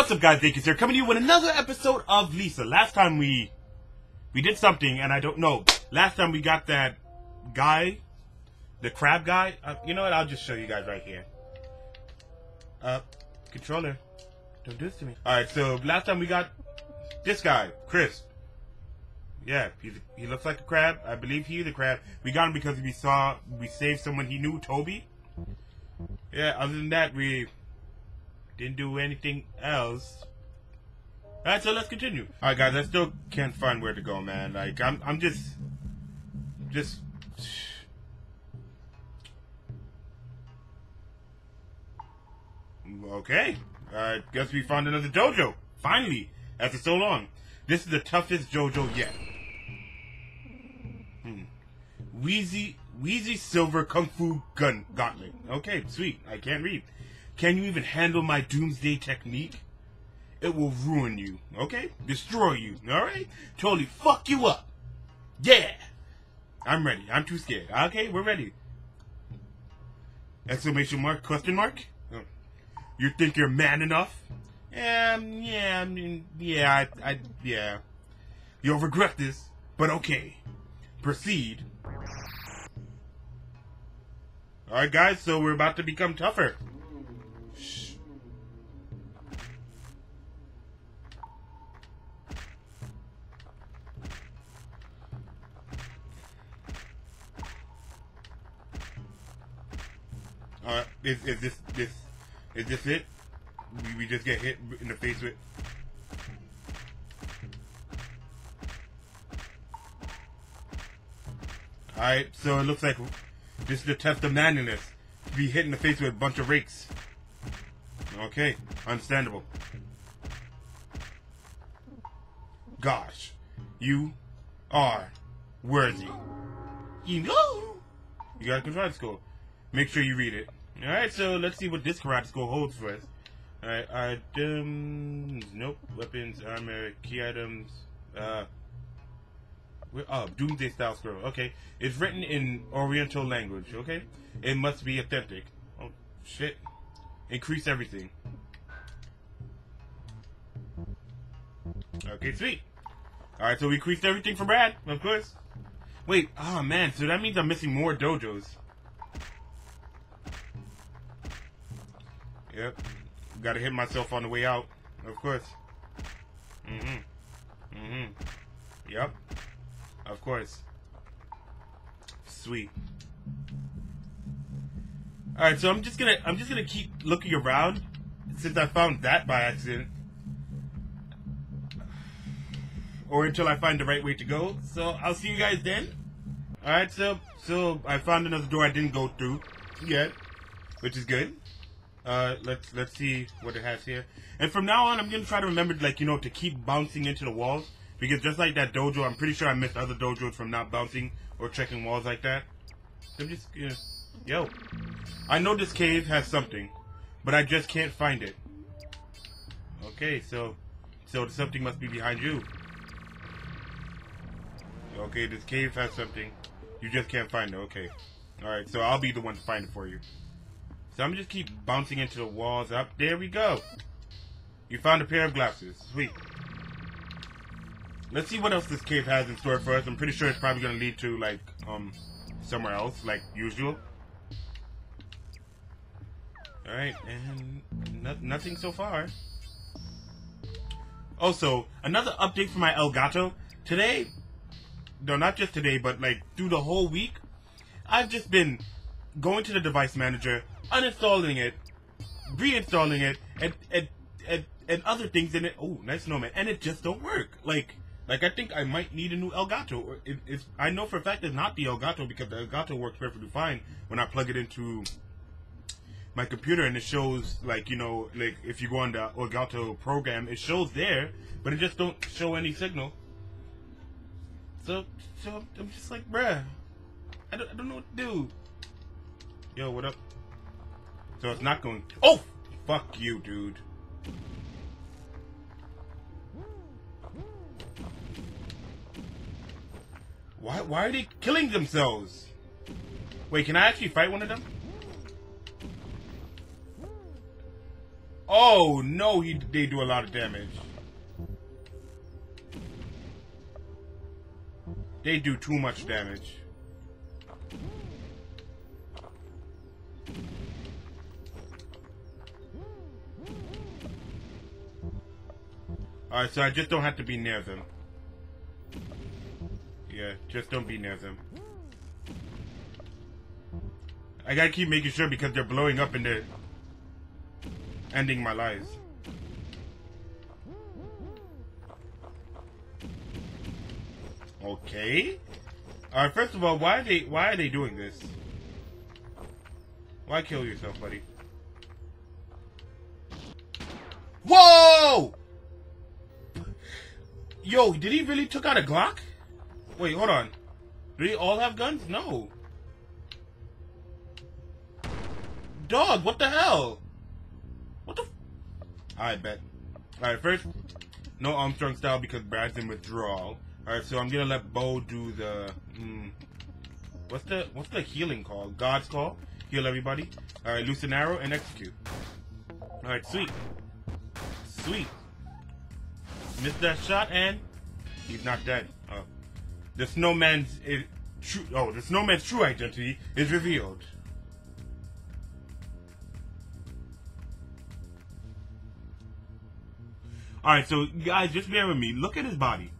What's up, guys? Dakus here, coming to you with another episode of Lisa. Last time we we did something, and I don't know. Last time we got that guy, the crab guy. Uh, you know what? I'll just show you guys right here. Uh, controller, don't do this to me. All right, so last time we got this guy, Chris. Yeah, he's, he looks like a crab. I believe he's a crab. We got him because we saw we saved someone he knew, Toby. Yeah. Other than that, we didn't do anything else. Alright, so let's continue. Alright guys, I still can't find where to go, man. Like I'm I'm just just Okay. I guess we found another dojo. Finally. After so long. This is the toughest dojo yet. Hmm. Wheezy Wheezy Silver Kung Fu Gun Gauntlet. Okay, sweet. I can't read. Can you even handle my doomsday technique? It will ruin you, okay? Destroy you, alright? Totally fuck you up. Yeah! I'm ready. I'm too scared. Okay, we're ready. Exclamation mark, question mark? You think you're man enough? Um, yeah, I mean, yeah, I, I, yeah. You'll regret this, but okay. Proceed. Alright guys, so we're about to become tougher. Alright, is, is this, this, is this it? We, we just get hit in the face with... Alright, so it looks like this is the test of manliness. Be hit in the face with a bunch of rakes. Okay, understandable. Gosh, you are worthy. You know. You got a karate school. Make sure you read it. Alright, so let's see what this karate school holds for us. Alright, items. Nope. Weapons, armor, key items. Uh. Oh, Doomsday Style Scroll. Okay. It's written in Oriental language, okay? It must be authentic. Oh, shit. Increase everything. Okay, sweet. Alright, so we increased everything for Brad, of course. Wait, oh man, so that means I'm missing more dojos. Yep. Gotta hit myself on the way out, of course. Mm-hmm. Mm-hmm. Yep. Of course. Sweet. Alright, so I'm just gonna I'm just gonna keep looking around since I found that by accident. Or until I find the right way to go. So I'll see you guys then. Alright, so so I found another door I didn't go through yet. Which is good. Uh let's let's see what it has here. And from now on I'm gonna try to remember like, you know, to keep bouncing into the walls. Because just like that dojo, I'm pretty sure I missed other dojos from not bouncing or checking walls like that. I'm just, know, yo. I know this cave has something, but I just can't find it. Okay, so, so something must be behind you. Okay, this cave has something. You just can't find it. Okay. Alright, so I'll be the one to find it for you. So I'm just keep bouncing into the walls up. There we go. You found a pair of glasses. Sweet. Let's see what else this cave has in store for us. I'm pretty sure it's probably going to lead to, like, um, somewhere else, like usual. Alright, and no nothing so far. Also, another update for my Elgato. Today, no, not just today, but, like, through the whole week, I've just been going to the device manager, uninstalling it, reinstalling it, and, and, and, and other things in it. Oh, nice snowman. And it just don't work. Like, like I think I might need a new Elgato. Or it, it's I know for a fact it's not the Elgato because the Elgato works perfectly fine when I plug it into my computer and it shows like you know like if you go on the Elgato program it shows there, but it just don't show any signal. So so I'm just like bruh, I don't I don't know what to do. Yo, what up? So it's not going. Oh, fuck you, dude. Why, why are they killing themselves? Wait, can I actually fight one of them? Oh no, he they do a lot of damage. They do too much damage. Alright, so I just don't have to be near them. Yeah, just don't be near them. I gotta keep making sure because they're blowing up in they're ending my lives. Okay. Alright, first of all, why are they why are they doing this? Why kill yourself, buddy? Whoa! Yo, did he really took out a Glock? Wait, hold on. Do they all have guns? No. Dog, what the hell? I bet. All right, first, no Armstrong style because Brad's in withdrawal. All right, so I'm gonna let Bo do the. Hmm, what's the what's the healing call? God's call. Heal everybody. All right, loose an arrow and execute. All right, sweet, sweet. Missed that shot and he's not dead. Oh. The snowman's is true. Oh, the snowman's true identity is revealed. All right, so guys, just bear with me. Look at his body.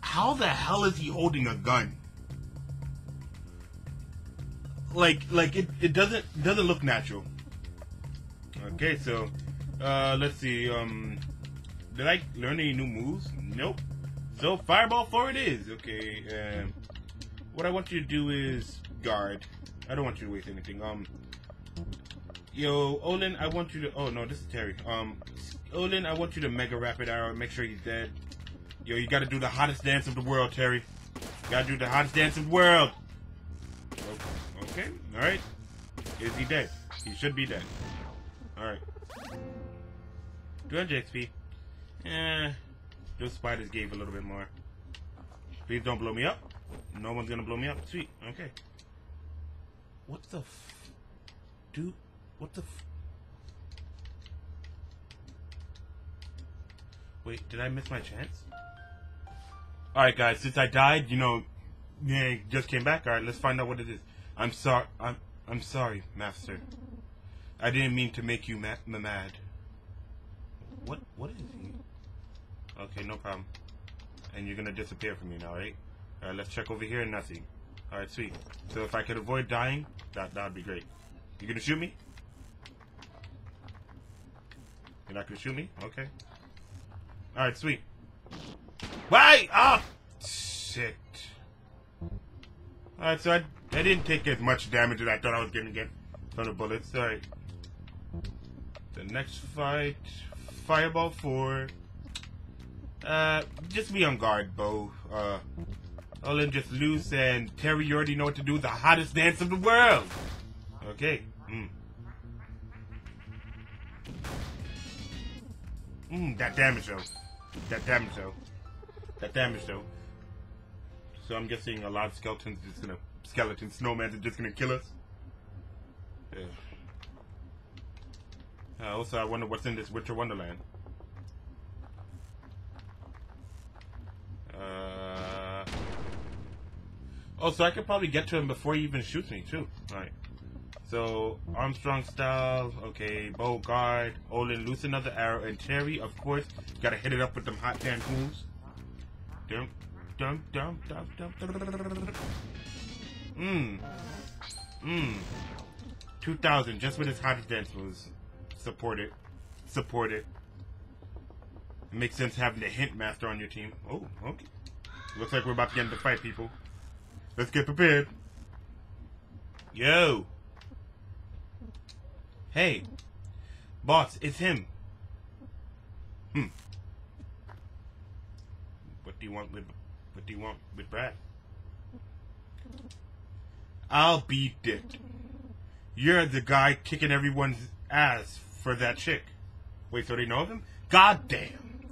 How the hell is he holding a gun? Like, like it, it doesn't doesn't look natural. Okay, so uh, let's see. Um, did I learn any new moves? Nope. So fireball four it is. Okay. Um, what I want you to do is guard. I don't want you to waste anything. Um, yo, Olan, I want you to. Oh no, this is Terry. Um, Olan, I want you to mega rapid arrow. Make sure he's dead. Yo, you got to do the hottest dance of the world, Terry. You got to do the hottest dance of the world. Okay. All right. Is he dead? He should be dead. All right. 200 XP. Eh, those spiders gave a little bit more. Please don't blow me up. No one's gonna blow me up. Sweet. Okay. What the f... Dude, what the f... Wait, did I miss my chance? Alright guys, since I died, you know, yeah, just came back. Alright, let's find out what it is. I'm sorry, I'm, I'm sorry, Master. I didn't mean to make you ma mad. What, what is he? Okay, no problem. And you're gonna disappear from me now, right? Alright, let's check over here, nothing. Alright, sweet. So if I could avoid dying, that that would be great. You gonna shoot me? You're not gonna shoot me? Okay. Alright, sweet. Why? Ah! Shit. Alright, so I, I didn't take as much damage as I thought I was gonna get from the bullets. Alright. The next fight, Fireball 4. Uh, just be on guard, Bo. Uh, Olan just loose and Terry, you already know what to do. The hottest dance of the world. Okay. Mm. Mm, that damage though. That damage though. That damage though. So I'm guessing a lot of skeletons just gonna skeleton snowmen are just gonna kill us. Yeah. Uh, also, I wonder what's in this Winter Wonderland. Uh, oh, so I could probably get to him before he even shoots me, too. Alright. So, Armstrong style, okay, Bo guard, Olan, loose another arrow, and Terry, of course, gotta hit it up with them hot dance moves. Dum, dum, dum, dum, dum. Mmm. Mmm. 2000, just with his hottest dance moves. Support it. Support it. It makes sense having the hint master on your team. Oh, okay. Looks like we're about to get into fight, people. Let's get prepared. Yo. Hey. Boss, it's him. Hmm. What do you want with what do you want with Brad? I'll be Dick. You're the guy kicking everyone's ass for that chick. Wait, so they know of him? God damn.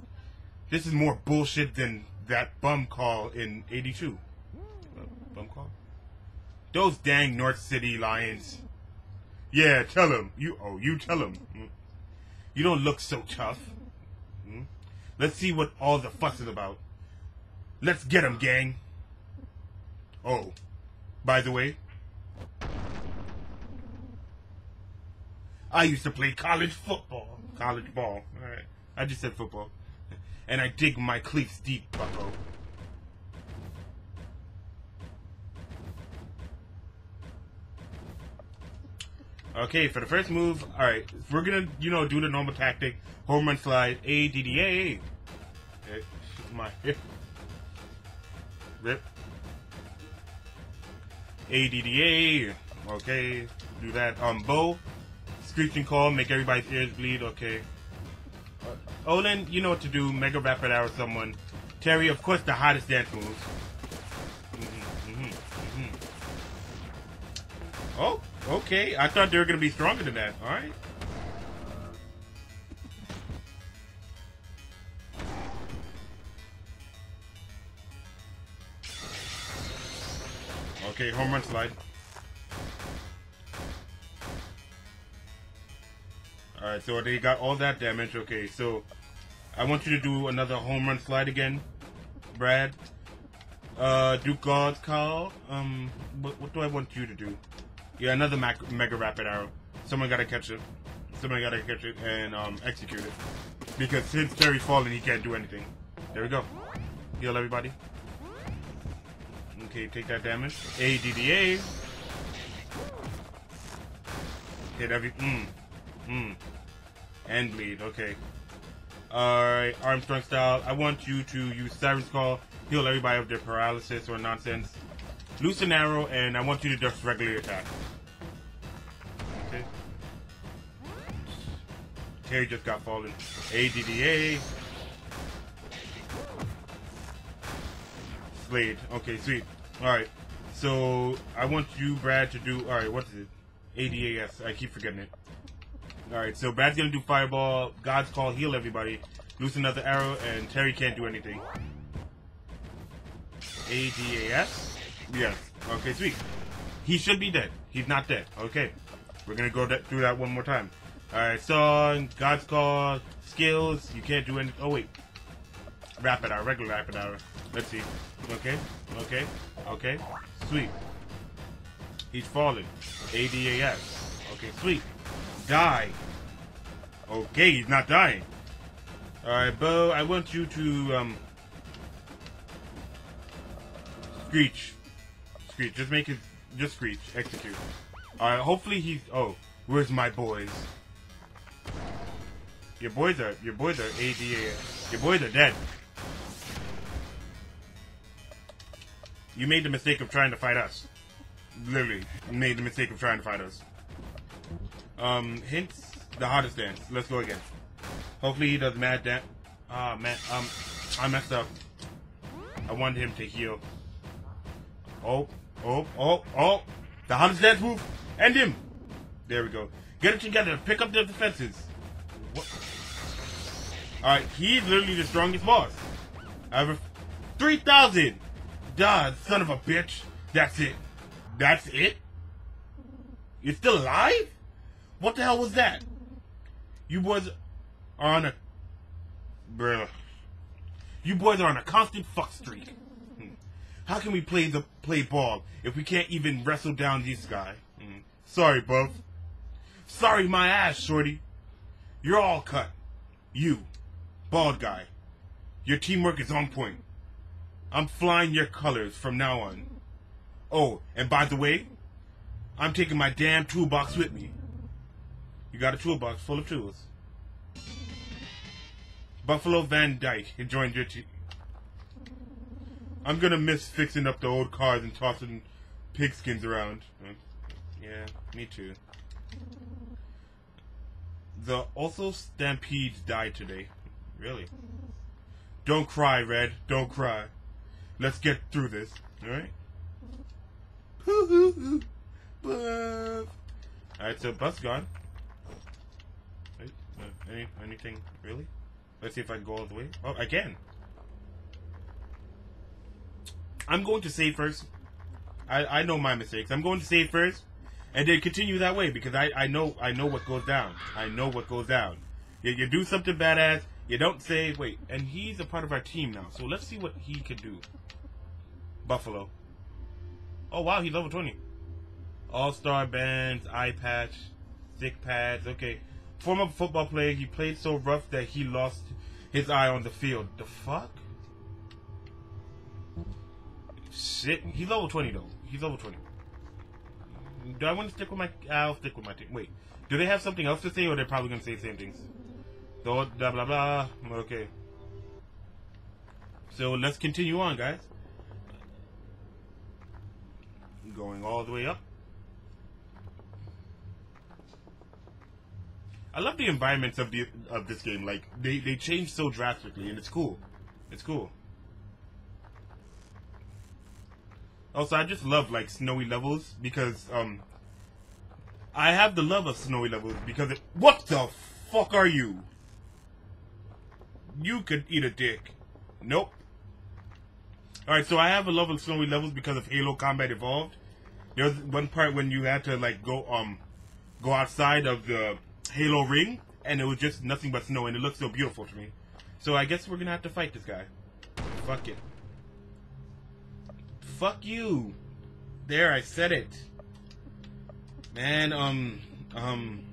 This is more bullshit than that bum call in 82. Uh, bum call? Those dang North City Lions. Yeah, tell him. You oh, you tell him. Mm. You don't look so tough. Mm. Let's see what all the fuss is about. Let's get him, gang. Oh, by the way, I used to play college football. College ball. Alright. I just said football. And I dig my cleats deep, bucko. Okay, for the first move, alright, we're gonna, you know, do the normal tactic. Home run slide, A-D-D-A. Okay, my hip. Rip. A-D-D-A. Okay, do that. Um, Bo. Screeching call, make everybody's ears bleed. Okay. Uh, Olan, you know what to do. Mega Rapid Arrow someone. Terry, of course, the hottest dance moves. Mhm, mhm, mhm. Oh, okay. I thought they were to be stronger than that. All right. Okay, home run slide. Alright, so they got all that damage. Okay, so I want you to do another home run slide again, Brad. Uh, do God's call. Um, what, what do I want you to do? Yeah, another mac- mega rapid arrow. Someone gotta catch it. Someone gotta catch it and um execute it. Because since Terry's falling, he can't do anything. There we go. Heal everybody. Okay, take that damage. ADDA. Hit every. Mmm. Mmm. And bleed. Okay. Alright, Armstrong style. I want you to use Siren's Call, heal everybody of their paralysis or nonsense. Loosen arrow, and I want you to just regularly attack. Okay. Terry just got fallen. ADDA. Slade. Okay, sweet. Alright. So, I want you, Brad, to do... Alright, what is it? ADAS. I keep forgetting it. Alright, so Brad's gonna do Fireball, God's Call, heal everybody, loose another arrow, and Terry can't do anything. ADAS? Yes. Okay, sweet. He should be dead. He's not dead. Okay. We're gonna go th through that one more time. Alright, song, God's Call, skills, you can't do any- oh wait. Rapid hour, regular rapid hour. Let's see. Okay, okay, okay, sweet. He's falling. ADAS. Okay, sweet. Die. Okay, he's not dying. Alright, Bo, I want you to, um... Screech. Screech. Just make it... Just Screech. Execute. Alright, hopefully he's... Oh, where's my boys? Your boys are... Your boys are ADA. Your boys are dead. You made the mistake of trying to fight us. Literally, made the mistake of trying to fight us. Um, hints, the hottest dance. Let's go again. Hopefully he does mad dance. Ah, man, um, I messed up. I wanted him to heal. Oh, oh, oh, oh. The hottest dance move. End him. There we go. Get it together. Pick up the defenses. What? Alright, he's literally the strongest boss. Over 3,000. God, son of a bitch. That's it. That's it? You're still alive? What the hell was that? You boys are on a... Bruh. You boys are on a constant fuck streak. How can we play the play ball if we can't even wrestle down this guy? Hmm. Sorry, Buff. Sorry my ass, shorty. You're all cut. You, bald guy. Your teamwork is on point. I'm flying your colors from now on. Oh, and by the way, I'm taking my damn toolbox with me. You got a toolbox full of tools. Buffalo Van Dyke joined your team. I'm gonna miss fixing up the old cars and tossing pigskins around. Yeah, me too. The also Stampedes died today. Really? Don't cry, Red. Don't cry. Let's get through this. Alright? Alright, so bus gone. Wait, uh, any, anything really? Let's see if I can go all the way. Oh, I can. I'm going to save first. I, I know my mistakes. I'm going to save first. and then continue that way because I, I know I know what goes down. I know what goes down. You, you do something badass. You don't say wait, and he's a part of our team now. So let's see what he can do. Buffalo. Oh wow, he's level twenty. All star bands, eye patch, thick pads. Okay, former football player. He played so rough that he lost his eye on the field. The fuck? Shit, he's level twenty though. He's level twenty. Do I want to stick with my? I'll stick with my team. Wait, do they have something else to say, or they're probably gonna say the same things? Blah blah blah blah. Okay. So let's continue on, guys. Going all the way up. I love the environments of the of this game. Like they they change so drastically, and it's cool. It's cool. Also, I just love like snowy levels because um I have the love of snowy levels because it. What the fuck are you? You could eat a dick. Nope. Alright, so I have a love of snowy levels because of Halo Combat Evolved. There's one part when you had to like go um go outside of the Halo ring and it was just nothing but snow and it looked so beautiful to me. So I guess we're gonna have to fight this guy. Fuck it. Fuck you. There, I said it. Man, um, um,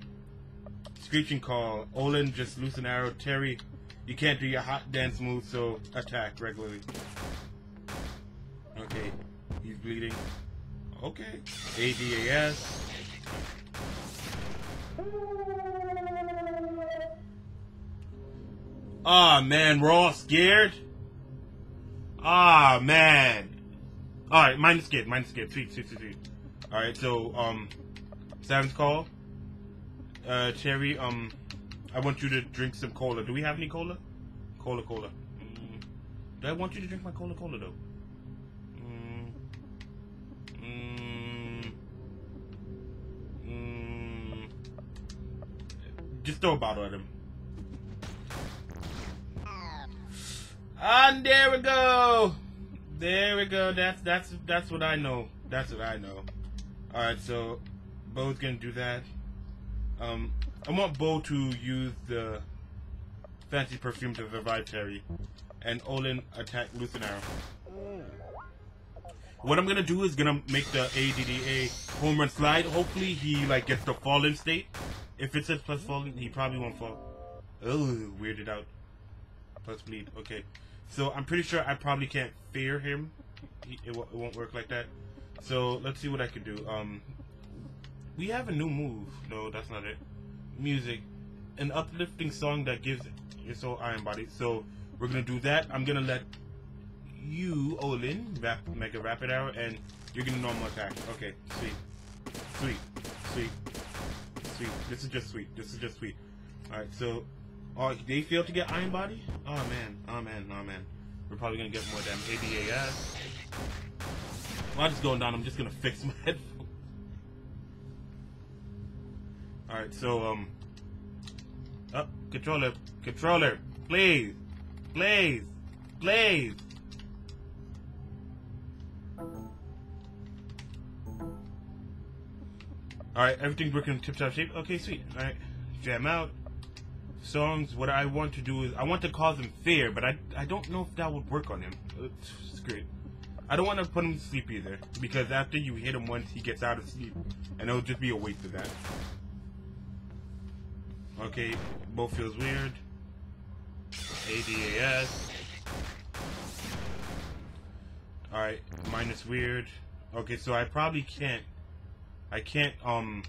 screeching call. Olan just loose an arrow. Terry, you can't do your hot dance move, so attack regularly. Okay, he's bleeding. Okay, ADAS. Ah, man, we're all scared. Ah, man. Alright, minus scared, minus scared. Sweet, sweet, sweet, sweet. Alright, so, um, Sam's call. Uh, Cherry, um, I want you to drink some cola. Do we have any cola? Cola, cola. Mm. Do I want you to drink my cola, cola, though? Mm. Mm. Mm. Just throw a bottle at him. And there we go. There we go. That's that's that's what I know. That's what I know. All right, so Bo's gonna do that. Um, I want Bo to use the fancy perfume to revive Terry, and Olan attack Lucinaro. What I'm gonna do is gonna make the ADDA home run slide. Hopefully he like gets the fallen state. If it says plus fallen, he probably won't fall. Oh, weirded out. Plus bleed. Okay. So I'm pretty sure I probably can't fear him. He, it, it, won't work like that. So let's see what I can do. Um, we have a new move. No, that's not it. Music, an uplifting song that gives your soul iron body. So we're gonna do that. I'm gonna let you, Olan, rap, make a rapid arrow, and you're gonna normal attack. Okay, sweet, sweet, sweet, sweet. This is just sweet. This is just sweet. All right, so Oh, they failed to get Iron Body? Oh man, oh man, oh man. We're probably gonna get more damn ADAS. While just going down, I'm just gonna fix my headphones. Alright, so, um. Up, oh, controller, controller, please, please, please. Alright, everything's working tip top shape. Okay, sweet. Alright, jam out songs, what I want to do is I want to cause him fear, but I I don't know if that would work on him. It's great. I don't want to put him to sleep either, because after you hit him once, he gets out of sleep, and it'll just be a waste of that. Okay, both feels weird. ADAS. Alright, minus weird. Okay, so I probably can't. I can't, um.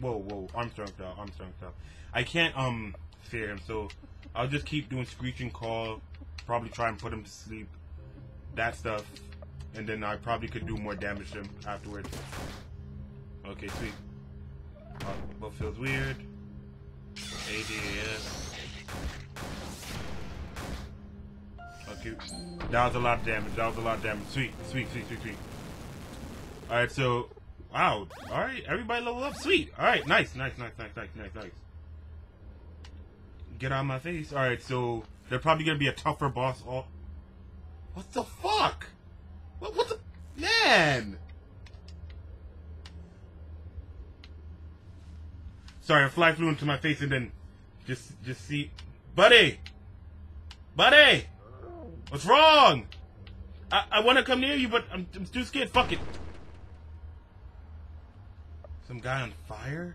Whoa, whoa, Armstrong style, Armstrong style. I can't um fear him, so I'll just keep doing screeching call. Probably try and put him to sleep. That stuff, and then I probably could do more damage to him afterwards. Okay, sweet. Uh, what feels weird? ADAS. Okay, that was a lot of damage. That was a lot of damage. Sweet, sweet, sweet, sweet, sweet. All right, so Wow. Alright, everybody level up. Sweet. Alright, nice, nice, nice, nice, nice, nice, nice. Get out of my face. Alright, so they're probably gonna be a tougher boss all What the fuck? What what the man? Sorry, a fly flew into my face and then just just see Buddy! Buddy! What's wrong? I, I wanna come near you, but I'm, I'm too scared. Fuck it. Some guy on fire?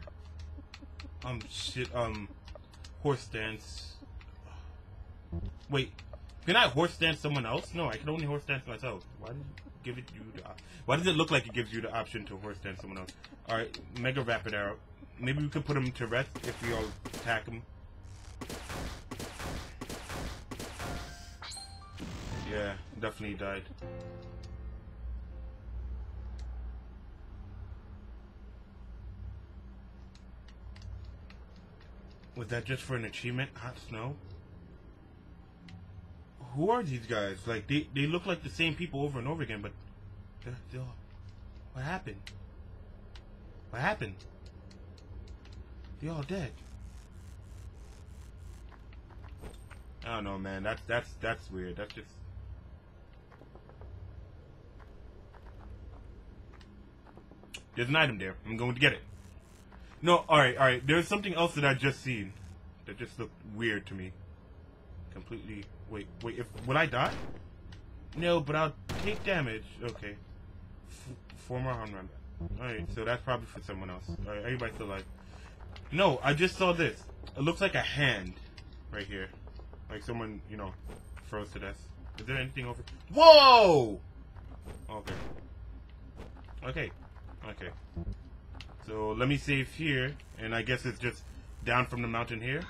Um, shit, um, horse dance. Wait, can I horse dance someone else? No, I can only horse dance myself. Why did you give it you the Why does it look like it gives you the option to horse dance someone else? Alright, Mega Rapid Arrow. Maybe we could put him to rest if we all attack him. Yeah, definitely died. Was that just for an achievement? Hot snow? Who are these guys? Like, they, they look like the same people over and over again, but... they're- they're what happened? What happened? They're all dead. I don't know, man. That's that's that's weird. That's just. There's an item there. I'm going to get it. No, all right, all right. There's something else that I just seen that just looked weird to me. Completely. Wait, wait. If will I die? No, but I'll take damage. Okay. F- four more home run. All right, so that's probably for someone else. All right, everybody's still alive. No, I just saw this. It looks like a hand right here, like someone you know froze to death. Is there anything over? Whoa! Okay. Okay. Okay. So let me save here, and I guess it's just down from the mountain here.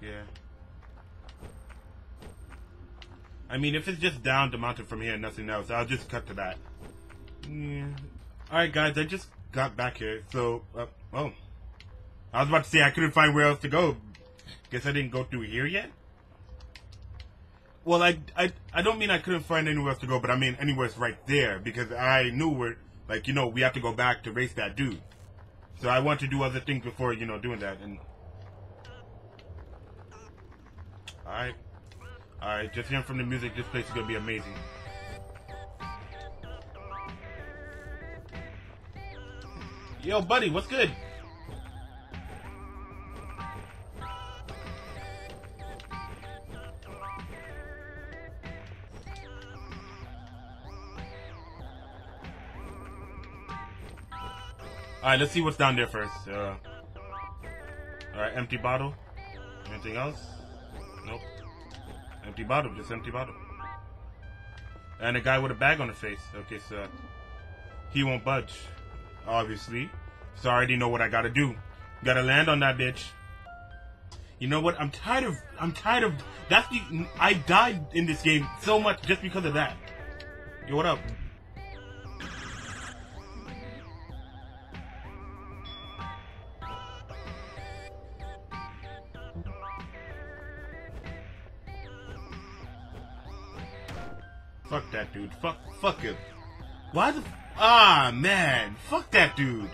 Yeah. I mean, if it's just down the mountain from here and nothing else, I'll just cut to that. Yeah. Alright, guys, I just got back here, so, uh, oh. I was about to say I couldn't find where else to go. Guess I didn't go through here yet? Well, I, I, I don't mean I couldn't find anywhere else to go, but I mean anywhere's right there, because I knew where, like, you know, we have to go back to race that dude. So I want to do other things before, you know, doing that, and... Alright. Alright, just hearing from the music, this place is gonna be amazing. Yo, buddy, what's good? Alright, let's see what's down there first. Uh, Alright, empty bottle. Anything else? Nope. Empty bottle, just empty bottle. And a guy with a bag on the face. Okay, so he won't budge. Obviously. So I already know what I gotta do. Gotta land on that bitch. You know what? I'm tired of. I'm tired of. That's the. I died in this game so much just because of that. Yo, what up? Fuck that dude. Fuck. Fuck him. Why the? Ah man. Fuck that dude.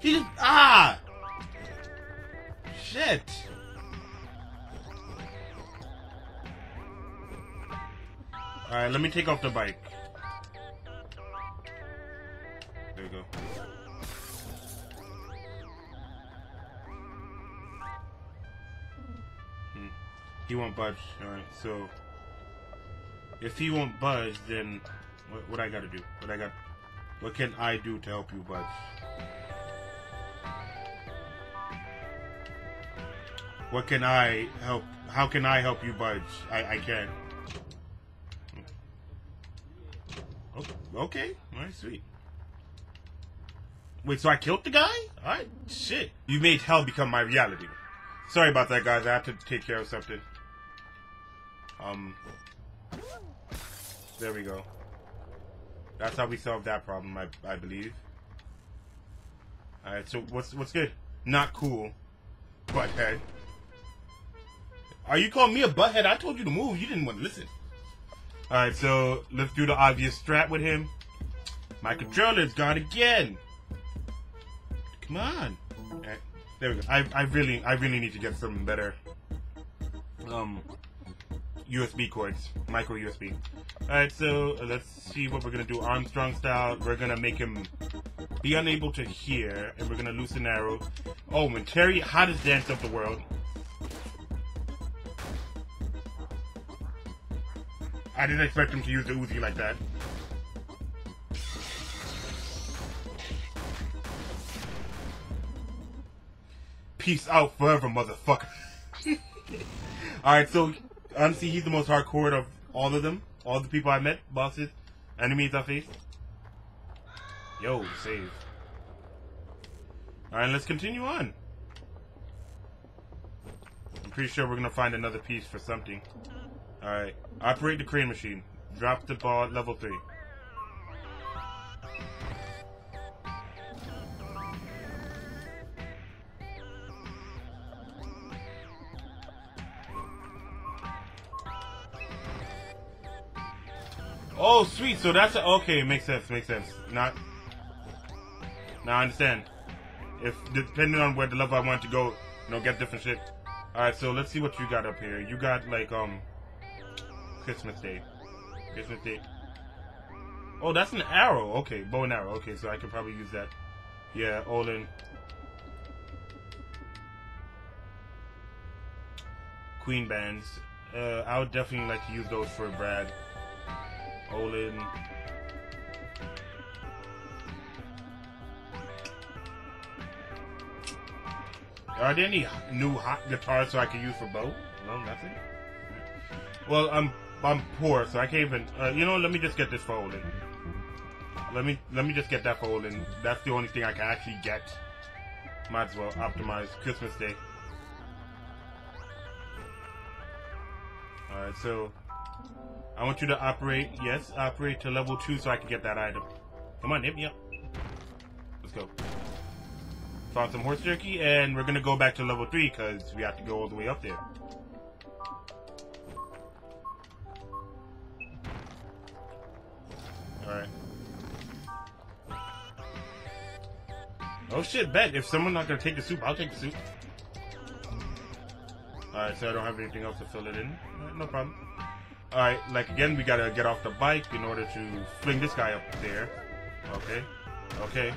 He just ah. Shit. Alright, let me take off the bike. There we go. Hmm. He won't budge. Alright, so if he won't budge, then what, what I gotta do? What I got? What can I do to help you budge? What can I help? How can I help you budge? I, I can. Oh, okay. Alright, sweet. Wait, so I killed the guy? Alright, shit. You made hell become my reality. Sorry about that, guys. I have to take care of something. Um. There we go. That's how we solved that problem, I, I believe. Alright, so what's what's good? Not cool. Butthead. Are you calling me a butthead? I told you to move. You didn't want to listen. Alright, so let's do the obvious strat with him. My controller's gone again. Come on. Alright, there we go. I, I really I really need to get something better um USB cords, micro USB. Alright, so let's see what we're gonna do. Armstrong style. We're gonna make him Be unable to hear, and we're gonna loosen arrow. Oh, when Terry, hottest dance of the world. I didn't expect him to use the Uzi like that. Peace out forever, motherfucker. Alright, so honestly, he's the most hardcore of all of them. All the people I met, bosses, enemies I faced. Yo, save. Alright, let's continue on. I'm pretty sure we're gonna find another piece for something. Alright. Operate the crane machine. Drop the ball at level 3. Oh, sweet. So that's a, okay. Makes sense. Makes sense. Not. Now I understand. If depending on where the level I want to go, you know, get different shit. All right. So let's see what you got up here. You got like um, Christmas Day. Christmas Day. Oh, that's an arrow. Okay, bow and arrow. Okay, so I can probably use that. Yeah, Olan. Queen bands. Uh, I would definitely like to use those for Brad. Olan. Are there any new hot guitars so I can use for both? No, nothing. Well, I'm I'm poor, so I can't even. Uh, you know, let me just get this Olan. Let me let me just get that Olan. That's the only thing I can actually get. Might as well optimize Christmas Day. Alright, so I want you to operate, yes, operate to level 2 so I can get that item. Come on, hit me up. Let's go. Found some horse jerky, and we're gonna go back to level 3 because we have to go all the way up there. Alright. Oh shit, bet. If someone's not gonna take the soup, I'll take the soup. Alright, so I don't have anything else to fill it in. no problem. Alright, like again, we gotta get off the bike in order to fling this guy up there. Okay. Okay.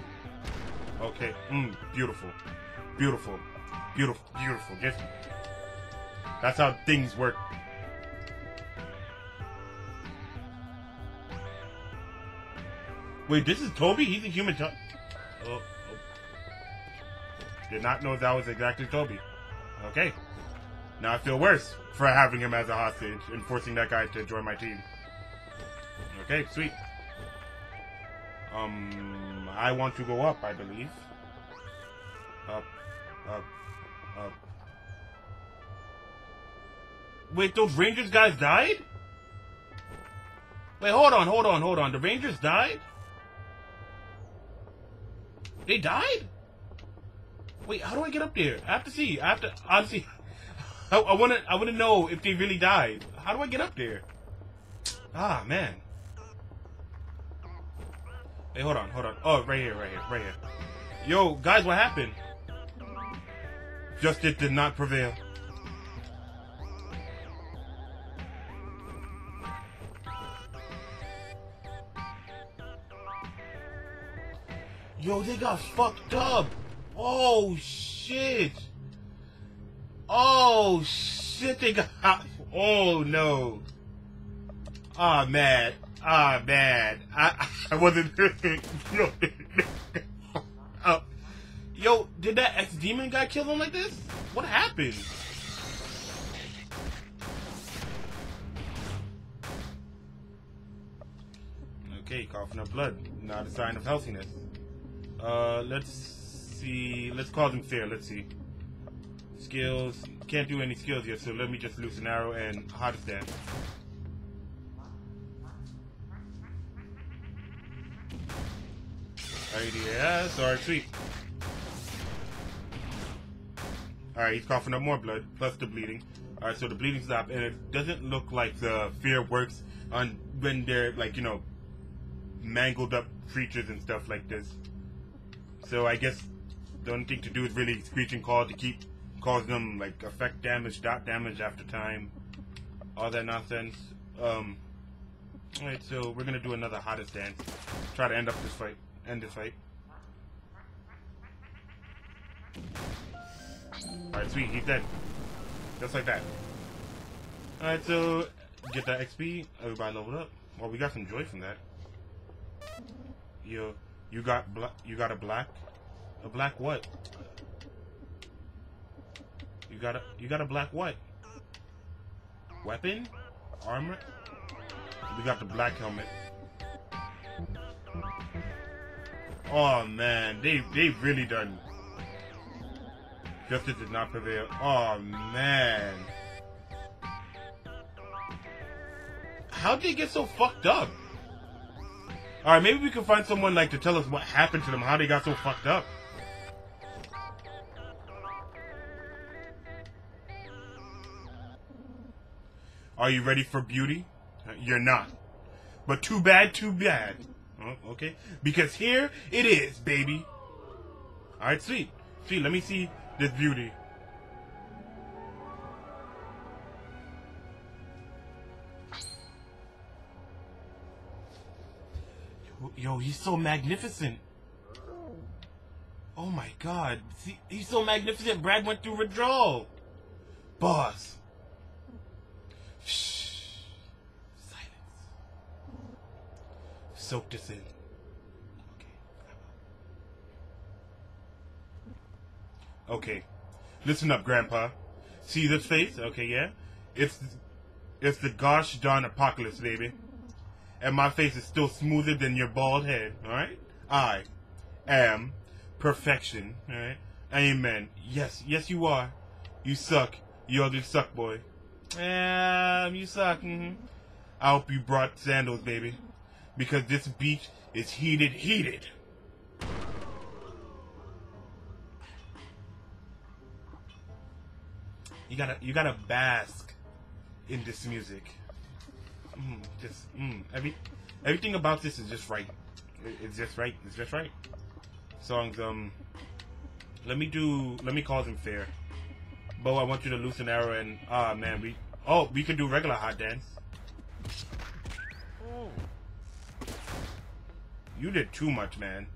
Okay. Mmm, beautiful. Beautiful. Beautiful. Beautiful. Just That's how things work. Wait, this is Toby? He's a human oh, oh. Did not know that was exactly Toby. Okay. Now I feel worse for having him as a hostage and forcing that guy to join my team. Okay, sweet. Um, I want to go up, I believe. Up, up, up. Wait, those Rangers guys died? Wait, hold on, hold on, hold on. The Rangers died? They died? Wait, how do I get up there? I have to see. I have to honestly. I, I want to. I want to know if they really died. How do I get up there? Ah, man. Hey, hold on, hold on. Oh, right here, right here, right here. Yo, guys, what happened? Justice did not prevail. Yo, they got fucked up. Oh, shit. Oh shit! They got. Oh no. Ah oh, man. Ah oh, man. I I wasn't. yo, uh, yo, did that ex demon guy kill him like this? What happened? Okay, coughing up blood. Not a sign of healthiness. Uh, let's see. Let's call them fair. Let's see. Skills. Can't do any skills yet, so let me just loosen arrow and hottest dance. Yes, alright, sweet. Alright, he's coughing up more blood, plus the bleeding. Alright, so the bleeding stopped, and it doesn't look like the fear works on when they're, like, you know, mangled up creatures and stuff like this. So I guess the only thing to do is really screech and call to keep cause them like effect damage, dot damage after time, all that nonsense. Um, all right, so we're gonna do another hottest dance. Try to end up this fight, end this fight. Alright, sweet, he's dead. Just like that. Alright, so get that XP. Everybody leveled up. Well, we got some joy from that. Yo, you got black. You got a black. A black what? You got a. You got a black what? Weapon? Armor? We got the black helmet. Oh man, they they really done. Justice did not prevail. Oh man. How'd they get so fucked up? Alright, maybe we can find someone like to tell us what happened to them, how they got so fucked up. Are you ready for beauty? You're not. But too bad, too bad. Oh, okay. Because here it is, baby. Alright, sweet. Sweet, let me see this beauty. Yo, he's so magnificent. Oh my god. See, he's so magnificent. Brad went through withdrawal. Boss. Shh. Silence. Soak this in. Okay. Okay. Listen up, Grandpa. See this face? Okay, yeah? It's it's the gosh darn apocalypse, baby and my face is still smoother than your bald head. All right, I am perfection. All right, amen. Yes, yes, you are. You suck. You ugly suck boy. Um, you suck. Mm-hmm. I hope you brought sandals, baby, because this beach is heated, heated. You gotta, you gotta bask in this music mm, just mm, every everything about this is just right. It's just right. It's just right. Songs. Um, let me do. Let me call them fair. Bo, I want you to loosen arrow and ah uh, man, we oh we can do regular hot dance. You did too much, man.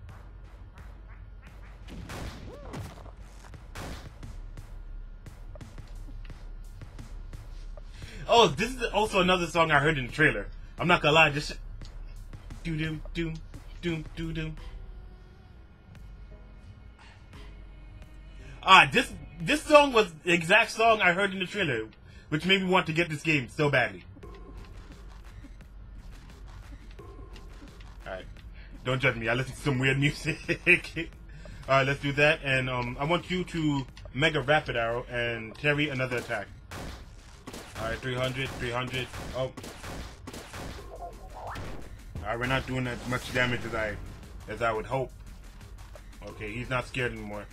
Oh, this is also another song I heard in the trailer. I'm not gonna lie, just do doom doom doom doom doom. Ah, this this song was the exact song I heard in the trailer, which made me want to get this game so badly. Alright. Don't judge me, I listen to some weird music. Alright, let's do that. And um I want you to Mega Rapid Arrow and Terry another attack. Alright, 300, 300. Oh. Alright, we're not doing as much damage as I as I would hope. Okay, he's not scared anymore.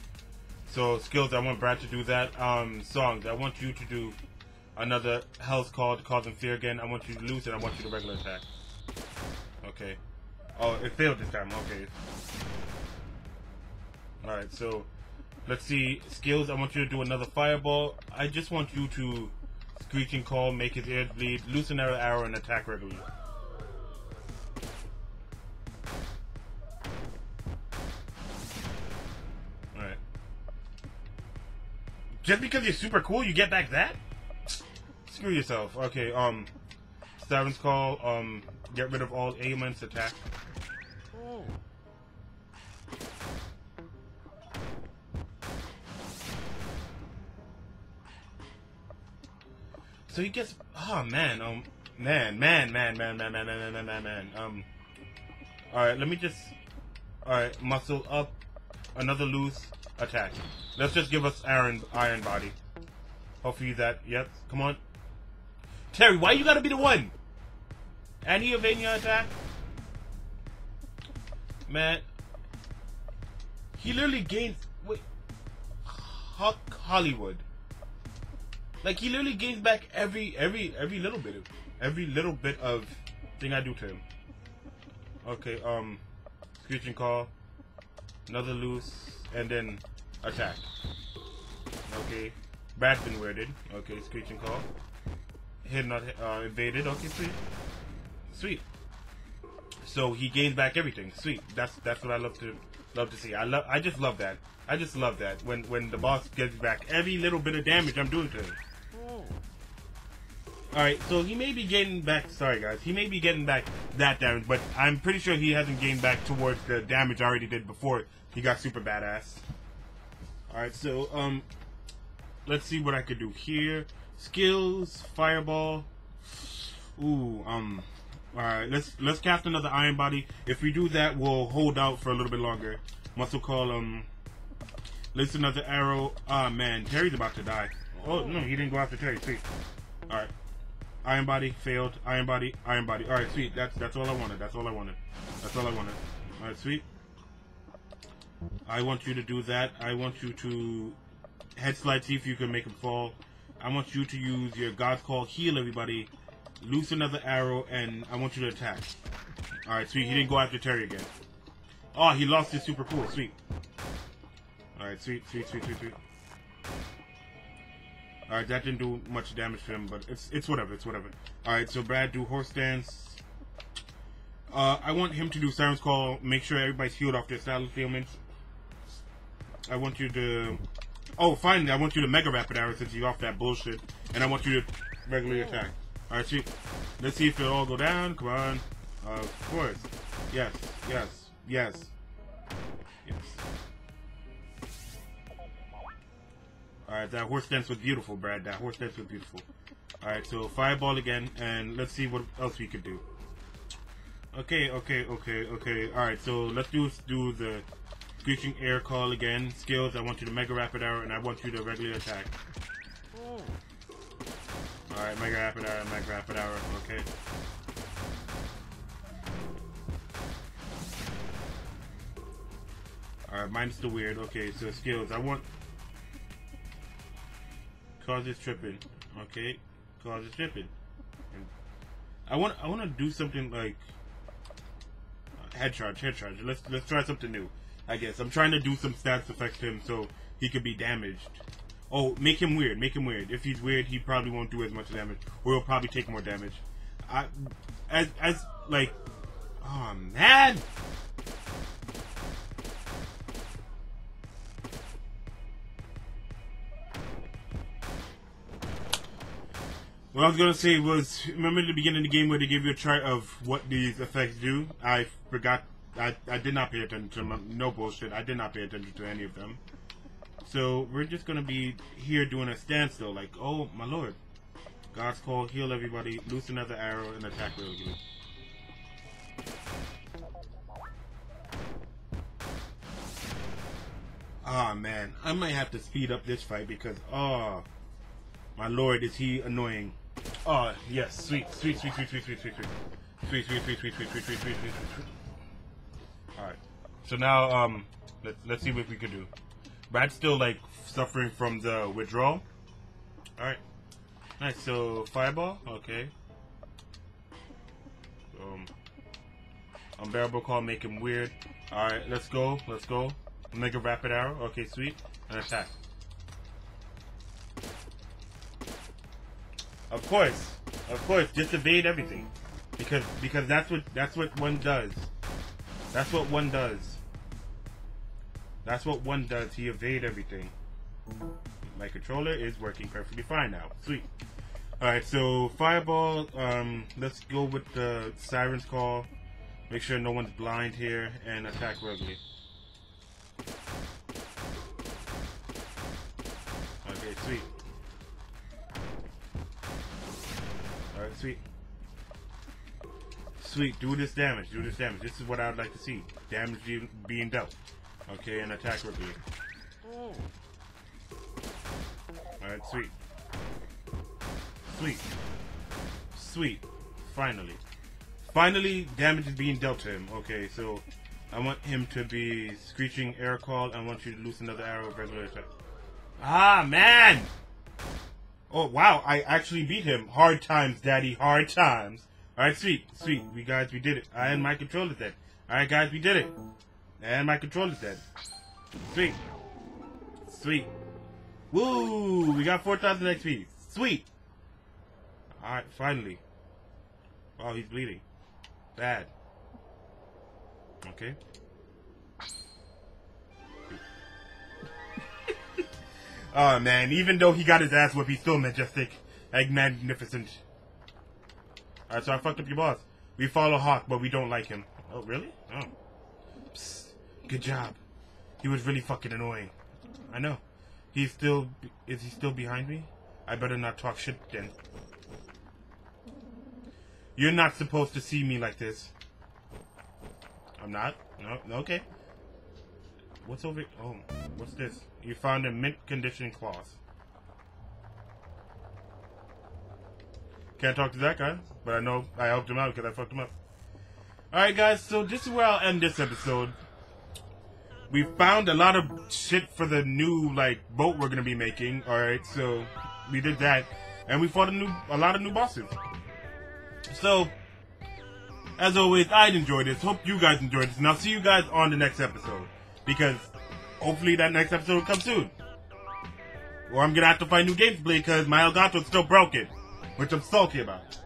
So skills, I want Brad to do that. Um, songs, I want you to do another Hell's Call to cause him fear again. I want you to lose it. I want you to regular attack. Okay. Oh, it failed this time. Okay. Alright, so let's see. Skills, I want you to do another fireball. I just want you to Screeching Call, make his ears bleed, loosen arrow, arrow, and attack regularly. Just because you're super cool, you get back that? Screw yourself. Okay, um, Siren's Call, um, get rid of all ailments, attack. Oh. So he gets. Oh man, um, man, man, man, man, man, man, man, man, man, man. Um. All right, let me just. All right, muscle up. Another loose attack. Let's just give us Iron Iron Body. Hopefully that. Yep. Come on. Terry, why you gotta be the one? Any evade your attack? Man. He literally gains. Wait. Huck Hollywood. Like he literally gains back every every every little bit of every little bit of thing I do to him. Okay, um screeching call, another loose, and then attack. Okay. Bat's been weirded. Okay, screeching call. Hit not uh, evaded. Okay, sweet. Sweet. So he gains back everything. Sweet. That's that's what I love to Love to see. I love. I just love that. I just love that when when the boss gets back every little bit of damage I'm doing to him. All right, so he may be getting back. Sorry, guys. He may be getting back that damage, but I'm pretty sure he hasn't gained back towards the damage I already did before he got super badass. All right, so um, let's see what I could do here. Skills, fireball. Ooh, um, all right. Let's let's cast another iron body. If we do that, we'll hold out for a little bit longer. Muscle call. Um, let's another arrow. Ah, man, Terry's about to die. Oh no, he didn't go after Terry. Sweet. All right. Iron body failed. Iron body. Iron body. All right, sweet. That's that's all I wanted. That's all I wanted. That's all I wanted. All right, sweet. I want you to do that. I want you to head slide. See if you can make him fall. I want you to use your God's Call heal everybody. Loose another arrow, and I want you to attack. All right, sweet. He didn't go after Terry again. Oh, he lost his super cool. Sweet. All right, sweet, sweet, sweet, sweet, sweet. Alright, that didn't do much damage to him, but it's it's whatever, it's whatever. Alright, so Brad do horse dance. Uh, I want him to do Siren's Call, make sure everybody's healed off their saddle ailments. I want you to... Oh, finally, I want you to Mega Rapid Arrow since you're off that bullshit. And I want you to regularly attack. Alright, see, let's see if it'll all go down. Come on. Uh, of course. Yes, yes. Yes. Alright, that horse dance was beautiful, Brad. That horse dance was beautiful. Alright, so fireball again, and let's see what else we can do. Okay, okay, okay, okay. Alright, so let's do do the screeching air call again. Skills, I want you to mega rapid arrow, and I want you to regular attack. Alright, mega rapid arrow, mega rapid arrow, okay. Alright, mine's still weird. Okay, so skills. I want causes tripping. Okay, cause it's tripping. I want I want to do something like uh, head charge, head charge. Let's let's try something new. I guess I'm trying to do some stats effects to him so he could be damaged. Oh, make him weird. Make him weird. If he's weird, he probably won't do as much damage, or he'll probably take more damage. I, as as like, oh man. What I was gonna say was, remember the beginning of the game where they give you a chart of what these effects do? I forgot. I, I did not pay attention to them. No bullshit. I did not pay attention to any of them. So we're just gonna be here doing a standstill, like, oh my lord. God's call, heal everybody, loose another arrow, and attack good. Ah oh, man, I might have to speed up this fight because, oh, my lord, is he annoying. Oh, yes, sweet, sweet, sweet, sweet, sweet, sweet, sweet, sweet. Sweet, sweet, sweet, sweet, sweet, sweet, sweet, sweet, sweet, sweet. Alright. So now, um, let, let's see what we can do. Brad's still, like, suffering from the withdrawal. Alright. Nice, so, fireball, okay. Um, unbearable call, make him weird. Alright, let's go, let's go. Make a rapid arrow, okay, sweet. And attack. Of course, of course, just evade everything, because because that's what that's what one does. That's what one does. That's what one does. He evade everything. My controller is working perfectly fine now. Sweet. Alright, so Fireball, um, let's go with the Siren's Call. Make sure no one's blind here, and attack regularly. Okay, sweet. Alright, sweet. Sweet, do this damage, do this damage. This is what I would like to see. Damage being dealt. Okay, and attack regularly. Alright, sweet. Sweet. Sweet. Finally. Finally, damage is being dealt to him. Okay, so I want him to be screeching air call. I want you to loose another arrow of regular attack. Ah, man! Oh, wow, I actually beat him. Hard times, daddy, hard times. Alright, sweet, sweet. We guys, we did it. I And my controller's dead. Alright, guys, we did it. And my controller's dead. Sweet. Sweet. Woo! We got 4,000 XP. Sweet! Alright, finally. Oh, he's bleeding. Bad. Okay. Oh man, even though he got his ass whipped, he's still majestic, like magnificent. Alright, so I fucked up your boss. We follow Hawk, but we don't like him. Oh, really? Oh. Psst. Good job. He was really fucking annoying. I know. He's still. Is he still behind me? I better not talk shit then. You're not supposed to see me like this. I'm not? No, okay. What's over? Oh, what's this? You found a mint condition cloth. Can't talk to that guy, but I know I helped him out because I fucked him up. Alright guys, so this is where I'll end this episode. We found a lot of shit for the new like boat we're gonna be making. Alright, so we did that. And we fought a new a lot of new bosses. So as always, I'd enjoyed this. Hope you guys enjoyed this. And I'll see you guys on the next episode. Because hopefully that next episode will come soon. Or I'm gonna have to find new games to play because my Elgato's still broken. Which I'm salty about.